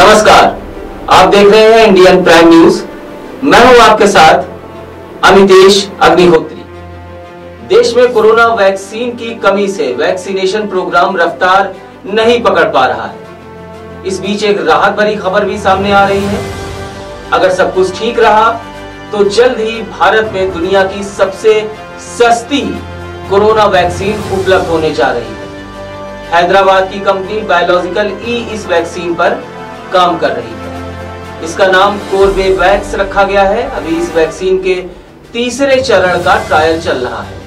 नमस्कार। आप देख रहे हैं इंडियन प्राइम न्यूज़। मैं हूँ आपके साथ अमितेश अग्निहोत्री। देश में कोरोना वैक्सीन की कमी से वैक्सीनेशन प्रोग्राम रफ्तार नहीं पकड़ पा रहा है। इस बीच एक राहत भरी खबर भी सामने आ रही है। अगर सब कुछ ठीक रहा तो जल्द ही भारत में दुनिया की सबसे सस्ती कोरोना वैक्सीन उपलब्ध होने जा रही है। हैदराबाद की कंपनी बायोलॉजिकल ई इस वैक्सीन पर काम कर रही है। इसका नाम कोरबेवैक्स रखा गया है। अभी इस वैक्सीन के तीसरे चरण का ट्रायल चल रहा है।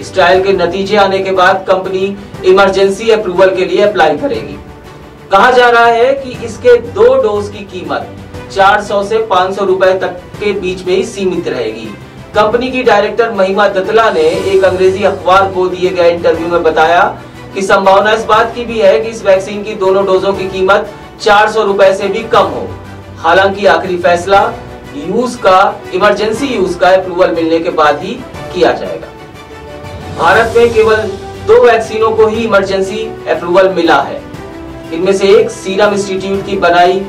इस ट्रायल के नतीजे आने के बाद कंपनी इमरजेंसी अप्रूवल के लिए अप्लाई करेगी। कहा जा रहा है कि इसके दो डोज की कीमत 400 से 500 रुपए तक के बीच में ही सीमित रहेगी। कंपनी की डायरेक्टर महिमा दत्तला ने एक अंग्रेज़ी अखबार को दिए गए इंटरव्यू में बताया कि संभावना इस बात की भी है कि इस वैक्सीन की दोनों डोजों की कीमत चार सौ रुपए से भी कम हो। हालाँकि आखिरी फैसला यूज़ का, इमरजेंसी यूज़ का अप्रूवल मिलने के बाद ही किया जाएगा। भारत में केवल दो वैक्सीनों को ही इमरजेंसी अप्रूवल मिला है। इनमें से एक सीरम इंस्टीट्यूट की बनाई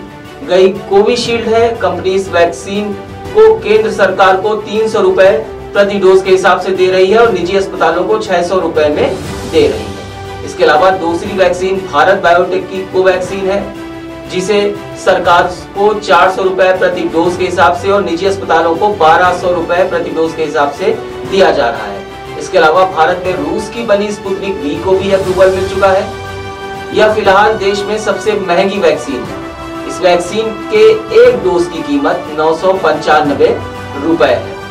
गई कोविशील्ड है। कंपनी इस वैक्सीन को केंद्र सरकार को तीन सौ रुपए प्रति डोज के हिसाब से दे रही है और निजी अस्पतालों को छह सौ रुपए में दे रही है। इसके अलावा दूसरी वैक्सीन भारत बायोटेक की कोवैक्सीन है। जिसे सरकार को चार सौ रुपए प्रति डोज के हिसाब से और निजी अस्पतालों को बारह सौ रुपए प्रति डोज के हिसाब से दिया जा रहा है। इसके अलावा भारत में रूस की बनी स्पुतनिक वी को भी अप्रूवल मिल चुका है। यह फ़िलहाल देश में सबसे महँगी वैक्सीन है। इस वैक्सीन के एक डोज की कीमत नौ सौ पंचानबे रुपए है।